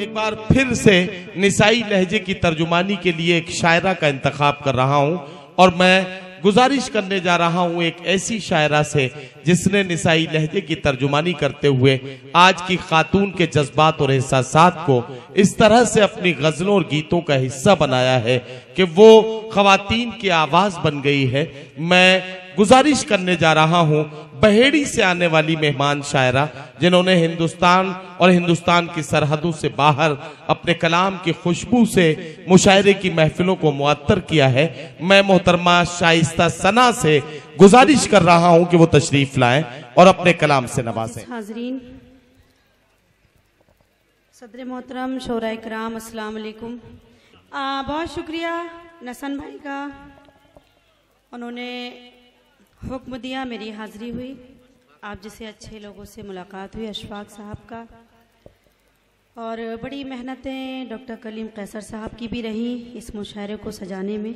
एक बार फिर से निसाई लहजे की तर्जुमानी के लिए एक शायरा का इंतखाब कर रहा हूँ और मैं गुजारिश करने जा रहा हूँ एक ऐसी शायरा से जिसने निसाई लहजे की तर्जुमानी करते हुए आज की खातून के जज्बात और एहसास को इस तरह से अपनी गजलों और गीतों का हिस्सा बनाया है कि वो खातन की आवाज़ बन गई है। मैं गुजारिश करने जा रहा हूँ, बहेड़ी से आने वाली मेहमान शायरा, जिन्होंने हिंदुस्तान और हिंदुस्तान की सरहदों से बाहर अपने कलाम की खुशबू से मुशायरे की महफिलों को मुअत्तर किया है, मैं मोहतरमा शाइस्ता सना से गुजारिश कर रहा हूँ कि वो तशरीफ़ लाएँ और अपने कलाम से नवाजें। हाजरीन, सदर मोहतरम शोरा कराम, अस्सलाम वालेकुम। बहुत शुक्रिया नसन भाई का। उन्होंने हुक्म दिया मेरी हाजिरी हुई। आप जैसे अच्छे लोगों से मुलाकात हुई अशफाक साहब का। और बड़ी मेहनतें डॉक्टर कलीम कैसर साहब की भी रही इस मुशायरे को सजाने में।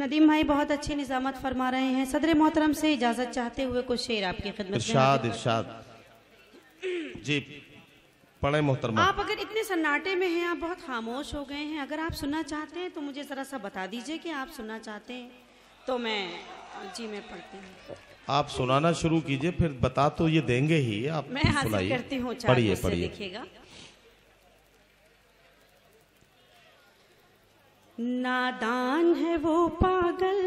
नदीम भाई बहुत अच्छी निजामत फरमा रहे हैं। सदर मोहतरम से इजाज़त चाहते हुए कुछ शेर आपकी खिदमत इरशाद इरशाद। जी पढ़े मोहतरमा। आप अगर इतने सन्नाटे में हैं आप बहुत खामोश हो गए हैं। अगर आप सुनना चाहते हैं तो मुझे ज़रा सा बता दीजिए कि आप सुनना चाहते हैं। तो मैं जी मैं पढ़ती हूँ। आप सुनाना शुरू कीजिए फिर बता तो ये देंगे ही आप मैं हासिल करती हूँ पढ़िए पढ़िए। देखिएगा नादान है वो पागल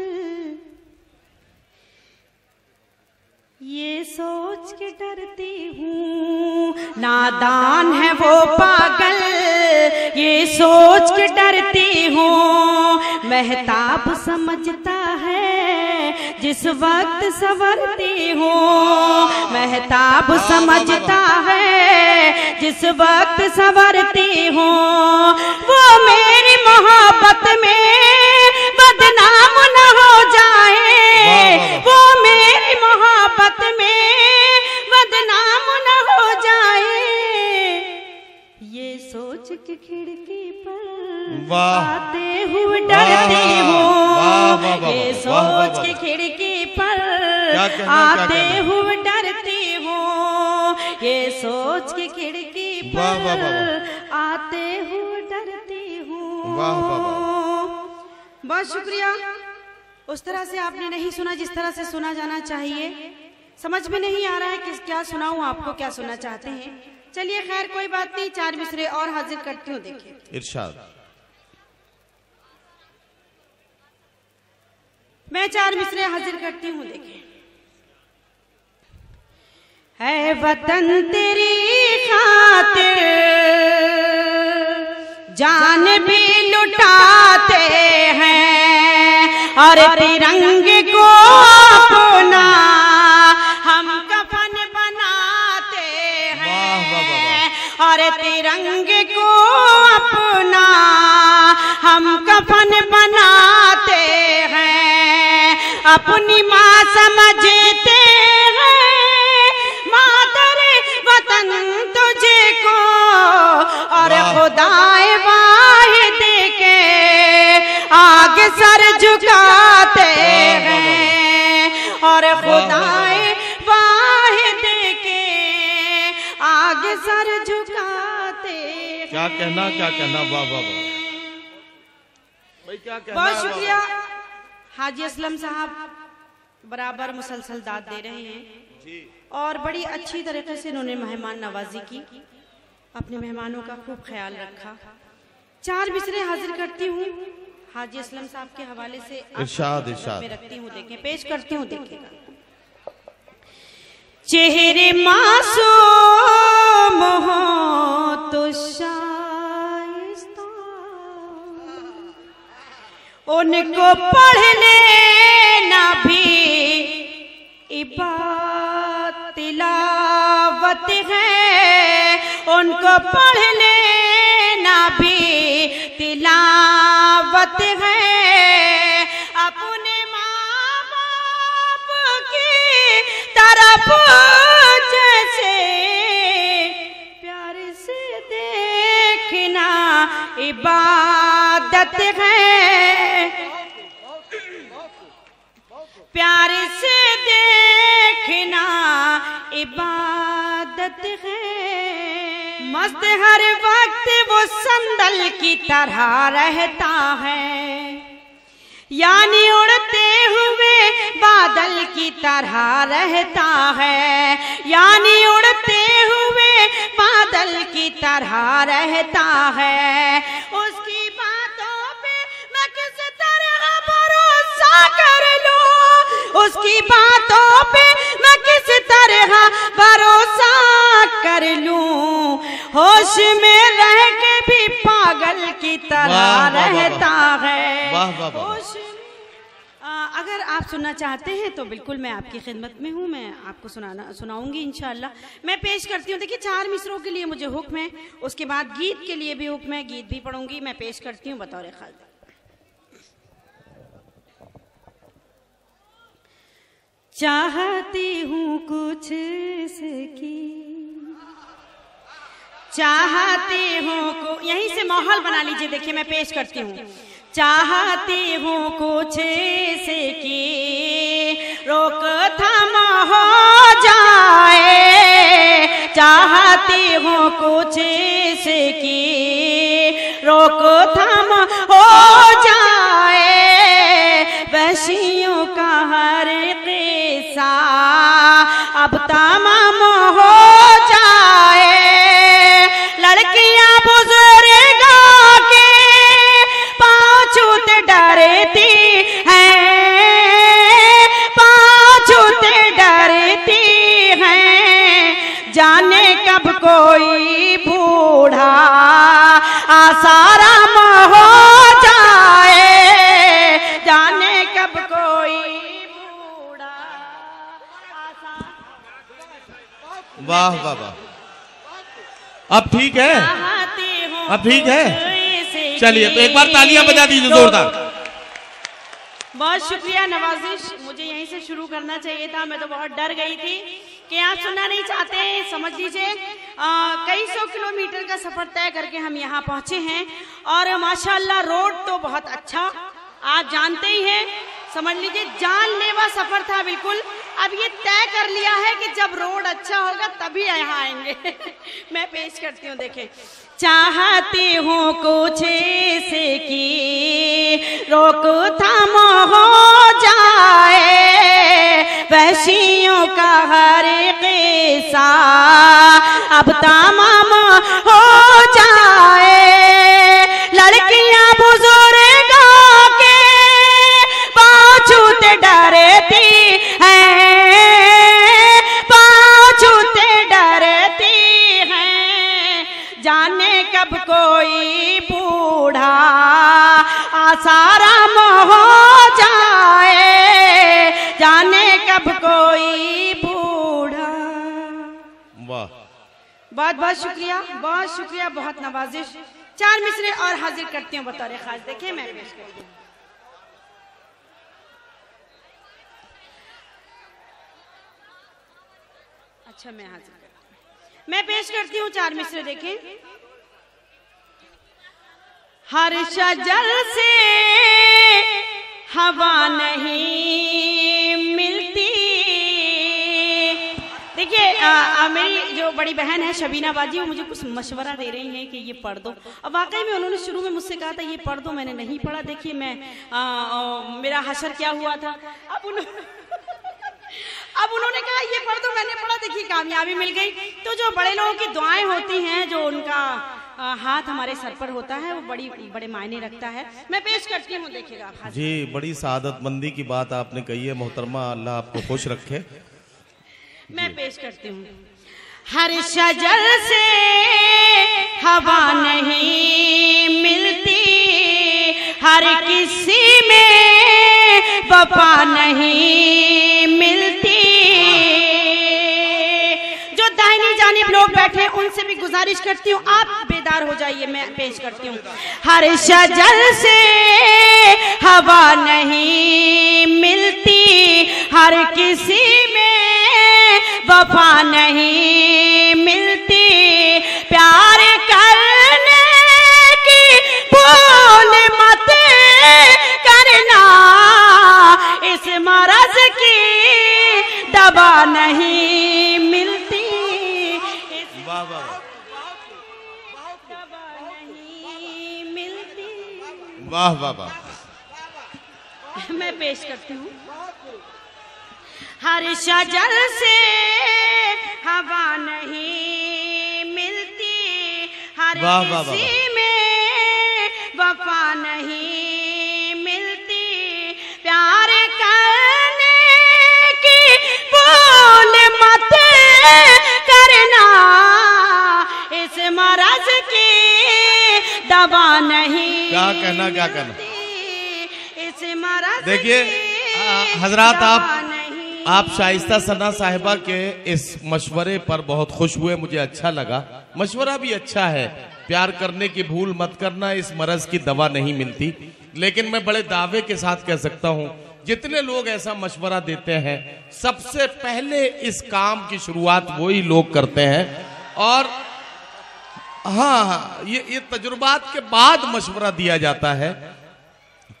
ये सोच के डरती हूँ। नादान है वो पागल ये सोच के डरती हूँ। महताब समझता जिस वक्त संवरती हूँ महताब समझता है जिस वक्त संवरती हूँ वो मेरी मोहब्बत में बदनाम न हो जाए। वो मेरी मोहब्बत में बदनाम न हो जाए। ये सोच के खिड़की वाह। आते हुए डरते हूँ। ये सोच के खिड़की पर आते? हुए डरती हूँ। ये सोच के खिड़की पर। आते हुए डरती हूँ। बहुत शुक्रिया। उस तरह से आपने नहीं सुना जिस तरह से सुना जाना चाहिए। समझ में नहीं आ रहा है कि क्या सुनाऊं आपको क्या सुनना चाहते हैं। चलिए खैर कोई बात नहीं चार मिसरे और हाजिर करती हूँ देखिए। इरशाद। मैं चार मिसरे हाजिर करती हूँ देखिए है वतन तेरी खातिर जान भी लुटाते हैं और तिरंगे को अपना हम कफन बनाते हैं और तिरंगे को अपना हम कफन अपनी माँ समझते हैं। मातर वतन तुझे को और खुदाए वाहिद के आगे सर झुकाते। हैं। और खुदाए वाहिद के आगे सर झुकाते क्या कहना क्या कहना? वाह वाह वाह। भाई क्या कहना बहुत शुक्रिया। हाजी असलम साहब बराबर मुसलसल दाद दे रहे हैं। और बड़ी अच्छी तरीके से इन्होंने मेहमान नवाजी की अपने मेहमानों का खूब ख्याल रखा। चार मिसरे हाजिर करती हूँ। हाजी असलम साहब के हवाले से इरशाद, इरशाद। में रखती हूँ देखें पेश करती हूँ देखिएगा चेहरे मासूम हो। उनको पढ़ लेना भी तिलावत है। उनको पढ़ लेना भी तिलावत है। अपने माँ बाप की तरफ़ मस्त हर वक्त वो संदल की तरह रहता है। यानी उड़ते हुए बादल की तरह रहता है। यानी उड़ते हुए बादल की तरह रहता है। उसकी बातों पे मैं किस तरह भरोसा कर लूँ? उसकी बातों पे मैं किस तरह भरोसा कर लूँ? होश में रह के भी पागल की तरह। रहता है। होश अगर आप सुनना चाहते हैं तो बिल्कुल मैं आपकी खिदमत में हूँ मैं आपको सुनाना सुनाऊँगी इंशाल्लाह मैं पेश करती हूँ देखिए चार मिसरों के लिए मुझे हुक्म है उसके बाद गीत के लिए भी हुक्म है गीत भी पढ़ूँगी मैं पेश करती हूँ बतौर खाल चाहती हूँ कुछ सकी चाहती हूँ को यहीं से माहौल बना लीजिए। देखिए, मैं पेश करती हूँ। चाहती हूँ कुछ से की। रोक थम हो जाए। चाहती हूँ कुछ से की। रोक थम हो जाए। वैशियों का हर किस्सा अब तमाम हो डरती हैं। पाछूत डरती है। जाने कब कोई बूढ़ा आसाराम हो जाए। जाने कब कोई बूढ़ा वाह वाह वाह। अब ठीक है। अब ठीक है? चलिए तो एक बार तालियाँ बजा दीजिए जोरदार। बहुत शुक्रिया नवाजिश मुझे यहीं से शुरू करना चाहिए था मैं तो बहुत डर गई थी कि आप सुनना नहीं चाहते समझ लीजिए। कई सौ किलोमीटर का सफ़र तय करके हम यहाँ पहुँचे हैं और माशाल्लाह रोड तो बहुत अच्छा आप जानते ही हैं। समझ लीजिए जानलेवा सफ़र था बिल्कुल। अब ये तय कर लिया है कि जब रोड अच्छा होगा तभी यहाँ आएँगे। मैं पेश करती हूँ देखे चाहती हूँ कुछ से की रोक थम हो जाए, वैशियों का हर किस्सा अब तमाम हो जाए। जाने कब कोई बूढ़ा आसाराम हो जाए? जाने कब कोई बूढ़ा? वाह। बहुत बहुत शुक्रिया बहुत शुक्रिया बहुत नवाजिश। चार मिसरे और हाजिर करती हूँ बतौर खास। देखिए मैं पेश करती हूँ। अच्छा मैं हाजिर करती हूँ। मैं पेश करती हूँ चार मिसरे देखें। हर शजर से हवा नहीं मिलती। देखिए मेरी जो बड़ी बहन है शबीना बाजी वो मुझे कुछ मशवरा दे रही हैं कि ये पढ़ दो। अब वाकई में उन्होंने शुरू में मुझसे कहा था ये पढ़ दो मैंने नहीं पढ़ा। देखिए मैं आ, आ, मेरा हशर क्या हुआ था? अब उन्होंने अब उन्होंने कहा ये पढ़ दो मैंने पढ़ा। देखिए कामयाबी मिल गई। तो जो बड़े लोगों की दुआएँ होती हैं जो उनका हाथ हमारे सर पर होता है वो बड़ी बड़े मायने रखता है। मैं पेश करती हूँ देखिएगा जी बड़ी सादतमंदी की बात आपने कही है मोहतरमा अल्लाह आपको खुश रखे। मैं पेश करती हूँ। हर शजर से हवा नहीं मिलती हर किसी में वफा नहीं मिलती। जो दाहिनी जानिब लोग बैठे हैं उनसे भी गुजारिश करती हूँ आप बेदार हो जाइए, मैं पेश करती हूँ। हर शजर से हवा नहीं मिलती, हर किसी में वफा नहीं मिलती। प्यार करने की भूल मत करना, इस मरज की दवा नहीं वाह वाह वाह। मैं पेश करती हूँ। हर शजर से हवा नहीं मिलती हर किसी में वफा नहीं मिलती। प्यार करने की भूल मत करना इस मरज दवा नहीं। क्या कहना, क्या कहना? देखिए, हजरात, आप- आप शाइस्ता सना साहिबा के इस मशवरे पर बहुत खुश हुए मुझे अच्छा लगा। मशवरा भी अच्छा है। प्यार करने की भूल मत करना इस मरज की दवा नहीं मिलती। लेकिन मैं बड़े दावे के साथ कह सकता हूँ जितने लोग ऐसा मशवरा देते हैं सबसे पहले इस काम की शुरुआत वही लोग करते हैं। और हाँ हाँ ये ये तजुर्बात के बाद मशवरा दिया जाता है।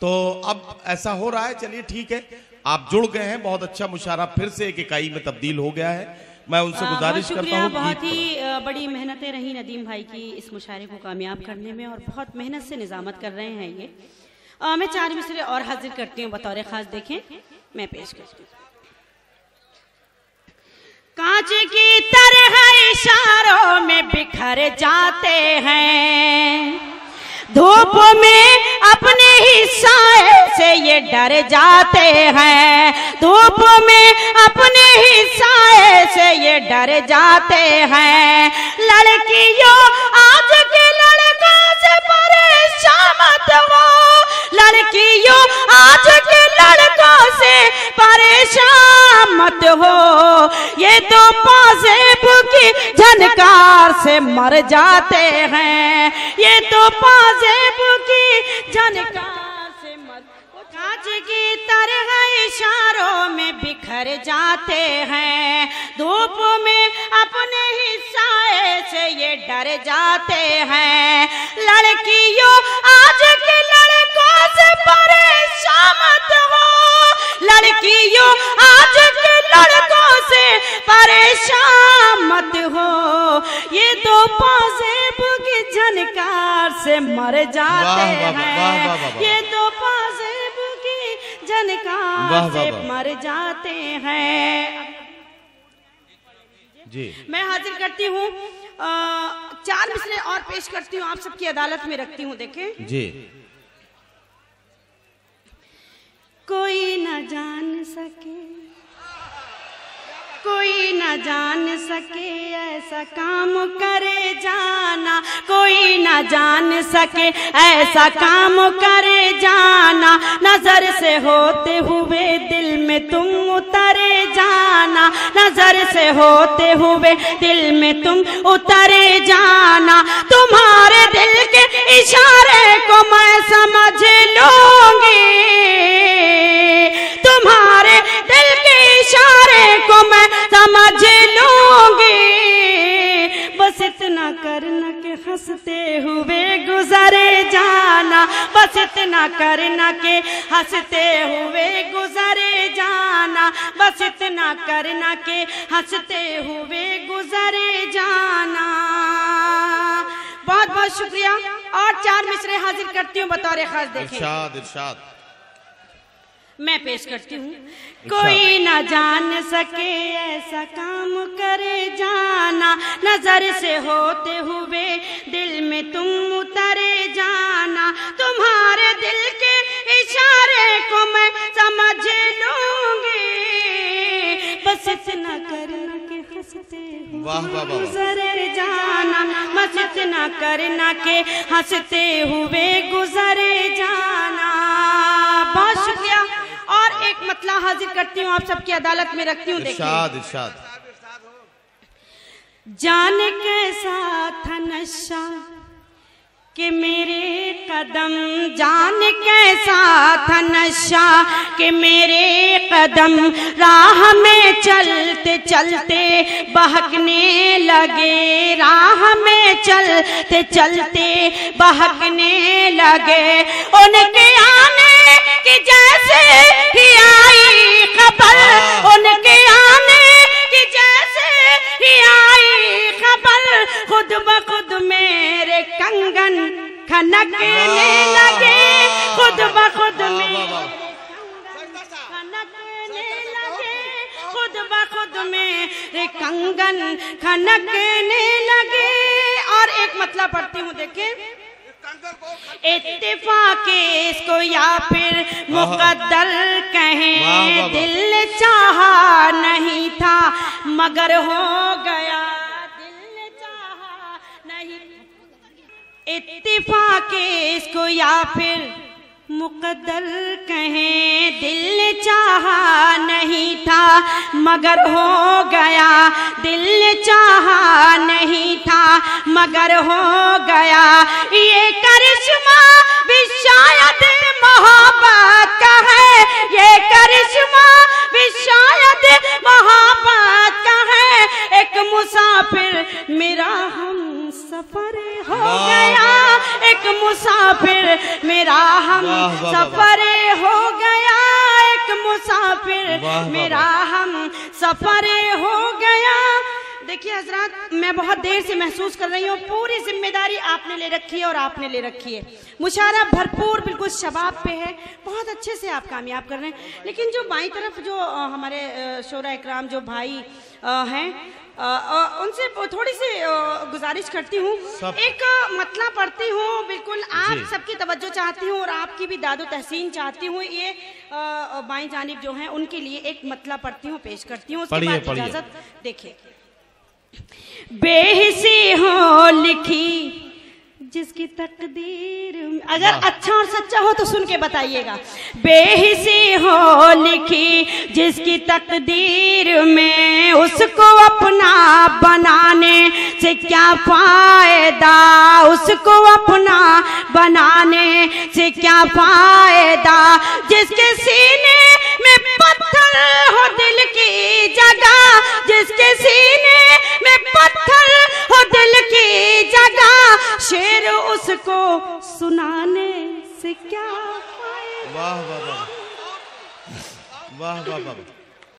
तो अब ऐसा हो रहा है चलिए ठीक है। आप जुड़ गए हैं बहुत अच्छा मुशारा फिर से एक इकाई में तब्दील हो गया है। मैं उनसे गुजारिश करता हूँ बहुत ही बड़ी मेहनतें रही नदीम भाई की इस मुशारे को कामयाब करने में और बहुत मेहनत से निजामत कर रहे हैं ये। आ, मैं चार मिसरे और हाजिर करती हूँ बतौर खास देखें। मैं पेश करती हूँ। कांच की तरह इशारों में बिखर जाते हैं। धूप में अपने ही साए से ये डर जाते हैं। धूप में अपने ही साए से ये डर जाते हैं। लड़कियों, आज के लड़कों से परेशान मत हो। लड़कियों, आज के लड़कों से परेशान मत हो। ये तो पाजेब की झनकार से मर जाते हैं। ये तो पाजेब की झनकार से मर कांच की तरह इशारों में बिखर जाते हैं। धूप में अपने ही साए से ये डर जाते हैं। लड़कियों, आज के लड़कों से परेशान मत हो। लड़कियों आज के लड़कों से परेशान मत हो। ये तो पाजेब की झनकार से मर जाते हैं। ये तो पाजेब की झनकार से मर जाते हैं। जी। मैं हाजिर करती हूँ। चार मिसरे और पेश करती हूँ। आप सबकी अदालत में रखती हूँ देखें। जी। कोई न जान सके। कोई न जान सके ऐसा काम करे जाना। कोई न जान सके ऐसा काम करे जाना। नज़र से होते हुए दिल में तुम उतरे जाना। नज़र से होते हुए दिल में तुम उतरे जाना। तुम्हारे दिल के इशारे को मैं समझ लूँगी। समझ लूँगी। बस इतना करना के हँसते हुए गुजरे जाना। बस इतना करना के हँसते हुए गुजरे जाना। बस इतना करना के हँसते हुए गुजरे जाना। बहुत बहुत शुक्रिया। और चार मिसरे हाजिर करती हूँ बतौर खास देखें। इरशाद इरशाद। मैं पेश करती हूँ। कोई न जान सके ऐसा काम करे जाना नज़र से होते हुए दिल में तुम उतरे जाना। तुम्हारे दिल के इशारे को मैं समझ लूँगी। बस इतना करना के हँसते। गुजरे जाना बस इतना करना के हँसते हुए गुजरे जाना। बहुत और मतला हाजिर करती हूँ आप सबकी अदालत में रखती हूँ जाने कैसा था नशा कि मेरे कदम जान कैसा था नशा कि मेरे कदम राह में चलते चलते बहकने लगे, राह में चलते चलते बहकने लगे। उनके आने की जैसे ही आई खबर, उनके आने की जैसे ही आई खबर, खुद ब खुद मेरे कंगन खनकने लगे खुद ब खुद में। खुद ब खुद में। रे कंगन खनकने लगे। और एक मतलब पढ़ती हूँ देखे इत्तेफाक इसको या फिर मुकद्दर कहें। दिल चाहा नहीं था मगर हो गया इत्तेफाक इसको या फिर मुकदर कहें, दिल चाहा नहीं था, मगर हो गया। दिल चाहा नहीं था, मगर हो गया। ये करिश्मा भी शायद मोहब्बत का है। ये करिश्मा भी शायद मोहब्बत का है। एक मुसाफिर मेरा हम सफ़र हो गया। एक मुसाफिर मेरा हम सफ़र हो गया। एक मुसाफिर मेरा हम सफ़र हो गया। देखिए हज़रत मैं बहुत देर से महसूस कर रही हूँ। पूरी ज़िम्मेदारी आपने ले रखी है और आपने ले रखी है। मुशारा भरपूर बिल्कुल शबाब पे है। बहुत अच्छे से आप कामयाब कर रहे हैं। लेकिन जो बाई तरफ़ जो हमारे शोरा इकराम जो भाई हैं उनसे थोड़ी सी गुजारिश करती हूँ। एक मतला पढ़ती हूँ बिल्कुल आप सबकी तवज्जो चाहती हूँ और आपकी भी दादो तहसीन चाहती हूँ। ये बाई जानब जो है उनके लिए एक मतला पढ़ती हूँ पेश करती हूँ। उसके बाद इजाज़त देखिए। बेहिसी हो लिखी जिसकी तकदीर अगर अच्छा और सच्चा हो तो सुन के बताइएगा। बेहिसी हो लिखी, जिसकी तकदीर में उसको अपना बनाने से क्या फ़ायदा? उसको अपना बनाने से क्या फ़ायदा? जिसके सीने में पत्थर हो दिल की जगह, जिसके सीने में पत्थर हो दिल की जगह, शेर उसको सुनाने से क्या वाह वाह वाह। वाह वाह वाह